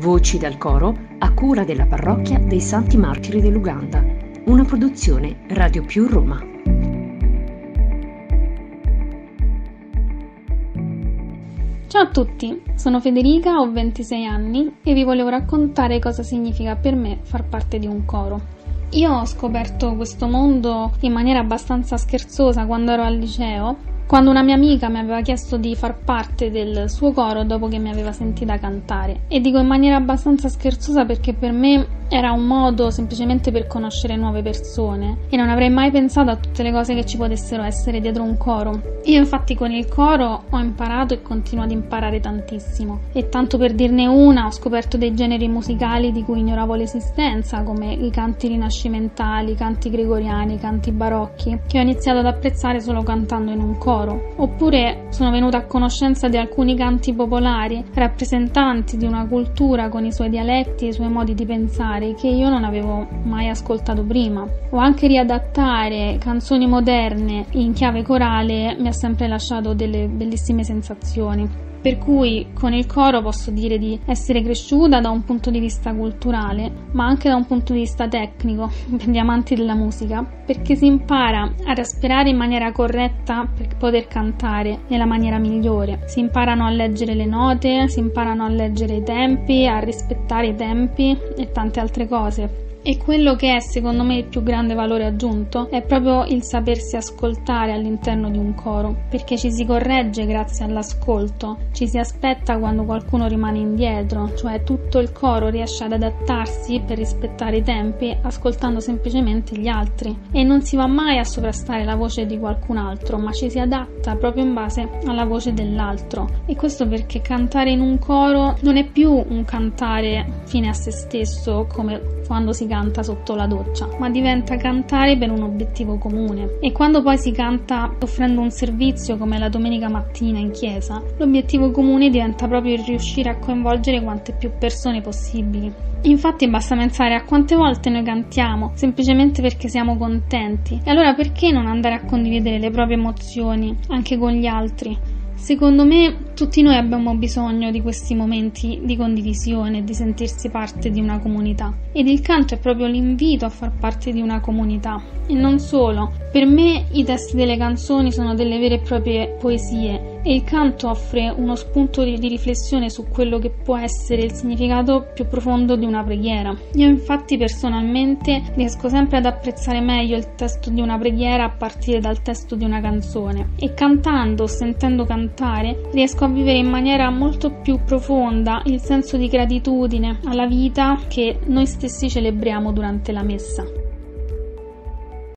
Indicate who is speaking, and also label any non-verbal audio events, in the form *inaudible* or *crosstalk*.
Speaker 1: Voci dal coro a cura della parrocchia dei Santi Martiri dell'Uganda, una produzione Radio Più Roma.
Speaker 2: Ciao a tutti, sono Federica, ho 26 anni e vi volevo raccontare cosa significa per me far parte di un coro. Io ho scoperto questo mondo in maniera abbastanza scherzosa quando ero al liceo quando una mia amica mi aveva chiesto di far parte del suo coro dopo che mi aveva sentita cantare. E dico in maniera abbastanza scherzosa perché per me era un modo semplicemente per conoscere nuove persone e non avrei mai pensato a tutte le cose che ci potessero essere dietro un coro. Io infatti con il coro ho imparato e continuo ad imparare tantissimo e tanto per dirne una ho scoperto dei generi musicali di cui ignoravo l'esistenza come i canti rinascimentali, i canti gregoriani, i canti barocchi che ho iniziato ad apprezzare solo cantando in un coro. Oppure sono venuta a conoscenza di alcuni canti popolari rappresentanti di una cultura con i suoi dialetti e i suoi modi di pensare che io non avevo mai ascoltato prima. O anche riadattare canzoni moderne in chiave corale mi ha sempre lasciato delle bellissime sensazioni. Per cui con il coro posso dire di essere cresciuta da un punto di vista culturale, ma anche da un punto di vista tecnico, *laughs* per gli amanti della musica, perché si impara a respirare in maniera corretta per poter cantare nella maniera migliore. Si imparano a leggere le note, si imparano a leggere i tempi, a rispettare i tempi e tante altre cose. E quello che è secondo me il più grande valore aggiunto è proprio il sapersi ascoltare all'interno di un coro, perché ci si corregge grazie all'ascolto, ci si aspetta quando qualcuno rimane indietro, cioè tutto il coro riesce ad adattarsi per rispettare i tempi ascoltando semplicemente gli altri e non si va mai a sovrastare la voce di qualcun altro, ma ci si adatta proprio in base alla voce dell'altro. E questo perché cantare in un coro non è più un cantare fine a se stesso come quando si canta sotto la doccia, ma diventa cantare per un obiettivo comune. E quando poi si canta offrendo un servizio come la domenica mattina in chiesa, l'obiettivo comune diventa proprio il riuscire a coinvolgere quante più persone possibili. Infatti basta pensare a quante volte noi cantiamo semplicemente perché siamo contenti. E allora perché non andare a condividere le proprie emozioni anche con gli altri? Secondo me tutti noi abbiamo bisogno di questi momenti di condivisione, di sentirsi parte di una comunità ed il canto è proprio l'invito a far parte di una comunità. E non solo, per me i testi delle canzoni sono delle vere e proprie poesie e il canto offre uno spunto di, riflessione su quello che può essere il significato più profondo di una preghiera. Io infatti personalmente riesco sempre ad apprezzare meglio il testo di una preghiera a partire dal testo di una canzone e cantando, sentendo cantare, riesco a vivere in maniera molto più profonda il senso di gratitudine alla vita che noi stessi celebriamo durante la messa.